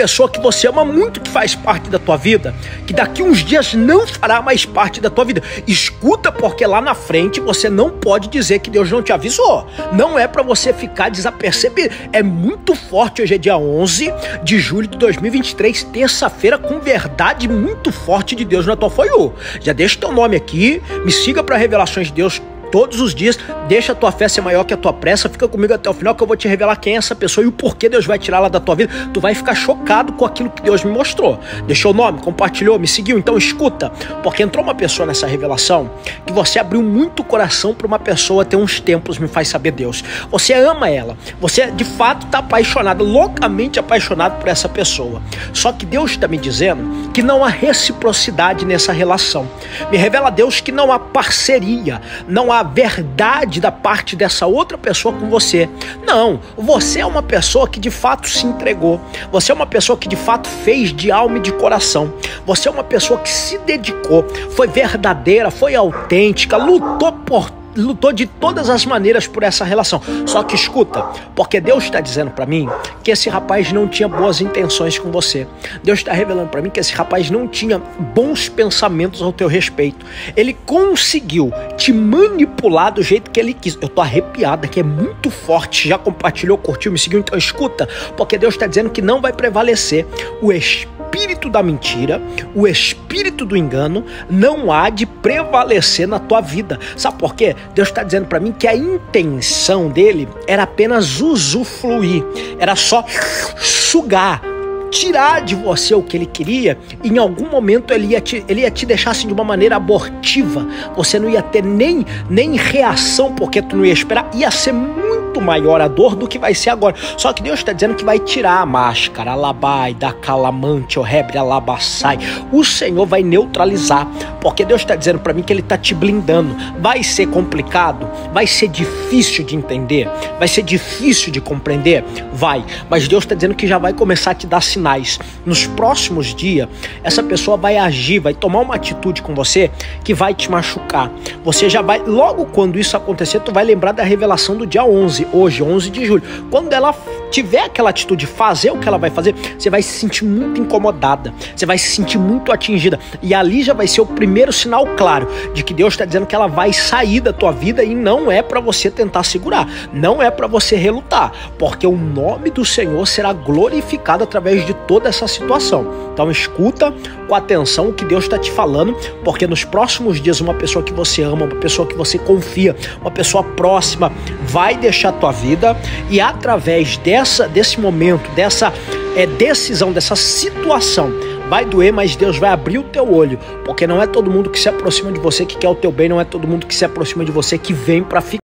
pessoa que você ama muito, que faz parte da tua vida, que daqui uns dias não fará mais parte da tua vida. Escuta, porque lá na frente você não pode dizer que Deus não te avisou. Não é para você ficar desapercebido. É muito forte. Hoje é dia 11 de julho de 2023, terça-feira, com verdade muito forte de Deus na tua foiu. Já deixa teu nome aqui, me siga para revelações de Deus todos os dias. Deixa a tua fé ser maior que a tua pressa. Fica comigo até o final que eu vou te revelar quem é essa pessoa e o porquê Deus vai tirá-la da tua vida. Tu vai ficar chocado com aquilo que Deus me mostrou. Deixou o nome, compartilhou, me seguiu. Então escuta, porque entrou uma pessoa nessa revelação que você abriu muito o coração para uma pessoa ter uns tempos, me faz saber Deus. Você ama ela. Você de fato está apaixonado, loucamente apaixonado por essa pessoa. Só que Deus está me dizendo que não há reciprocidade nessa relação. Me revela Deus que não há parceria, não há verdade da parte dessa outra pessoa com você. Não, você é uma pessoa que de fato se entregou. Você é uma pessoa que de fato fez de alma e de coração. Você é uma pessoa que se dedicou, foi verdadeira, foi autêntica, lutou por lutou de todas as maneiras por essa relação. Só que escuta, porque Deus está dizendo para mim que esse rapaz não tinha boas intenções com você. Deus está revelando para mim que esse rapaz não tinha bons pensamentos ao teu respeito. Ele conseguiu te manipular do jeito que ele quis. Eu tô arrepiada, que é muito forte. Já compartilhou, curtiu, me seguiu, então escuta, porque Deus está dizendo que não vai prevalecer o espírito da mentira, o espírito do engano não há de prevalecer na tua vida. Sabe por quê? Deus está dizendo para mim que a intenção dele era apenas usufruir, era só sugar, tirar de você o que ele queria, em algum momento ele ia te, ele ia te deixar assim de uma maneira abortiva. Você não ia ter nem, nem reação, porque tu não ia esperar, ia ser muito muito maior a dor do que vai ser agora. Só que Deus está dizendo que vai tirar a máscara, alabai, da calamante, o rebre, alabassai. O Senhor vai neutralizar, porque Deus está dizendo para mim que Ele está te blindando. Vai ser complicado, vai ser difícil de entender, vai ser difícil de compreender, vai. Mas Deus está dizendo que já vai começar a te dar sinais. Nos próximos dias, essa pessoa vai agir, vai tomar uma atitude com você que vai te machucar. Você já vai, logo quando isso acontecer, tu vai lembrar da revelação do dia 11 11, hoje, 11 de julho. Quando ela tiver aquela atitude de fazer o que ela vai fazer, você vai se sentir muito incomodada, você vai se sentir muito atingida. E ali já vai ser o primeiro sinal claro de que Deus está dizendo que ela vai sair da tua vida e não é para você tentar segurar, não é para você relutar, porque o nome do Senhor será glorificado através de toda essa situação. Então escuta com atenção o que Deus está te falando, porque nos próximos dias uma pessoa que você ama, uma pessoa que você confia, uma pessoa próxima vai deixar a tua vida e através dessa desse momento, dessa é, decisão, dessa situação, vai doer, mas Deus vai abrir o teu olho, porque não é todo mundo que se aproxima de você que quer o teu bem, não é todo mundo que se aproxima de você que vem para ficar.